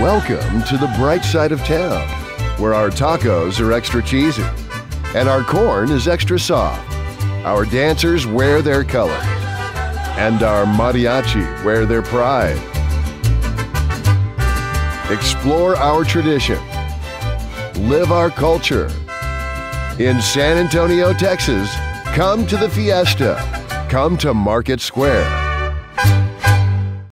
Welcome to the bright side of town, where our tacos are extra cheesy and our corn is extra soft. Our dancers wear their color, and our mariachi wear their pride. Explore our tradition, live our culture. In San Antonio, Texas, come to the fiesta. Come to Market Square.